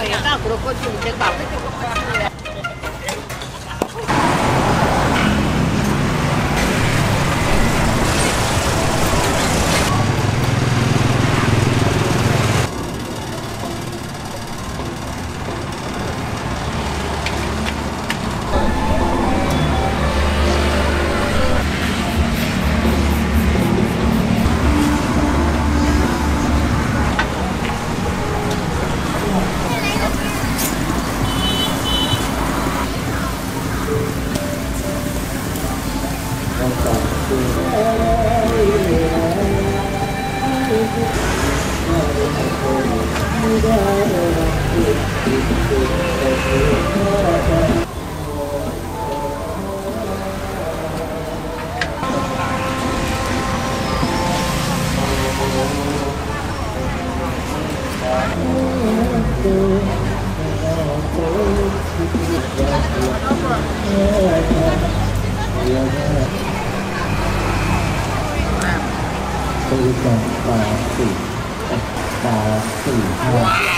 Está, pero con su, te va a từ tuần và tỷ và tỷ hai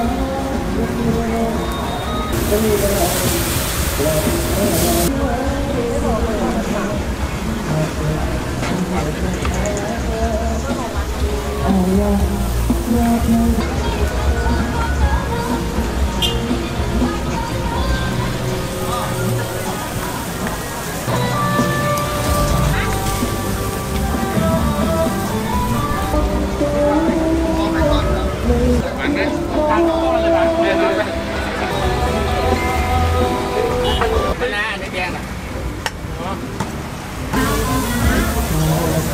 私。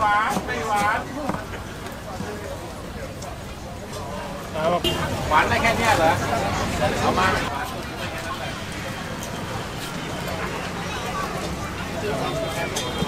หวานไม่หวานหวานได้แค่นี้เหรอเอามา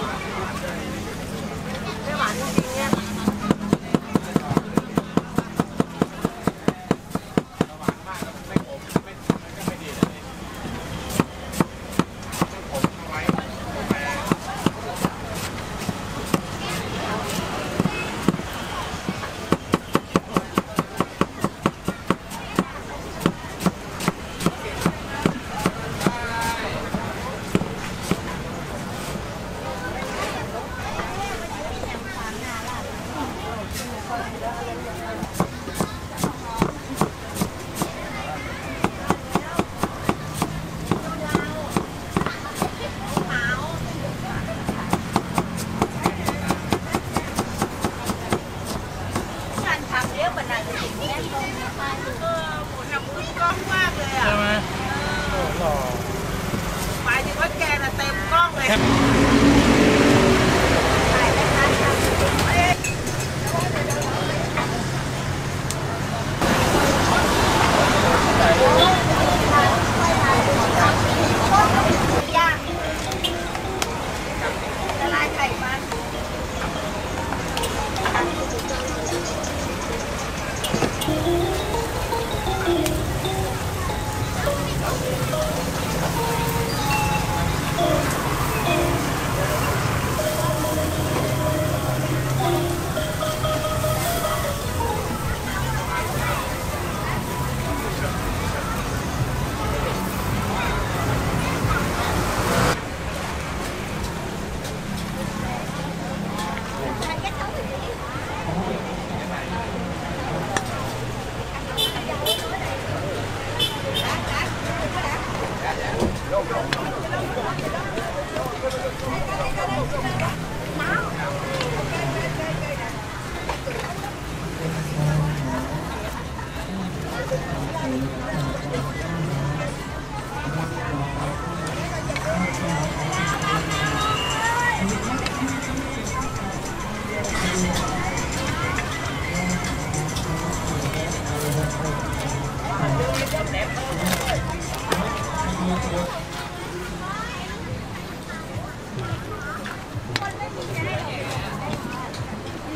một hàng mũi con quá rồi à. Xem à. Bài thì có kè là tìm con này.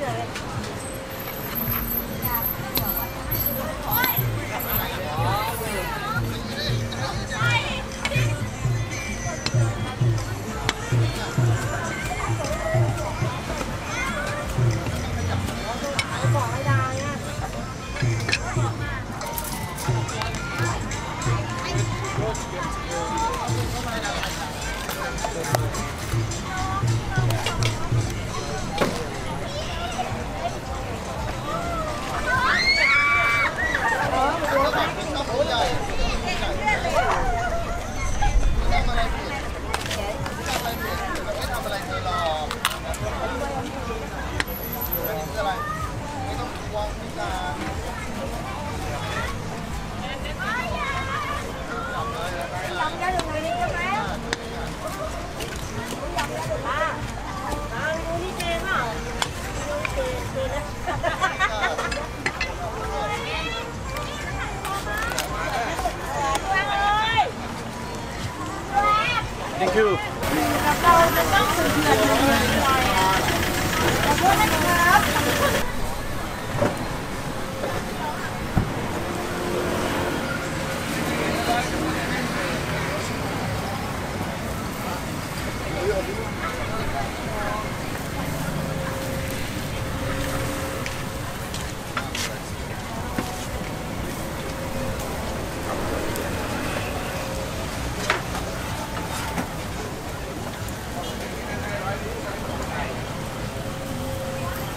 good.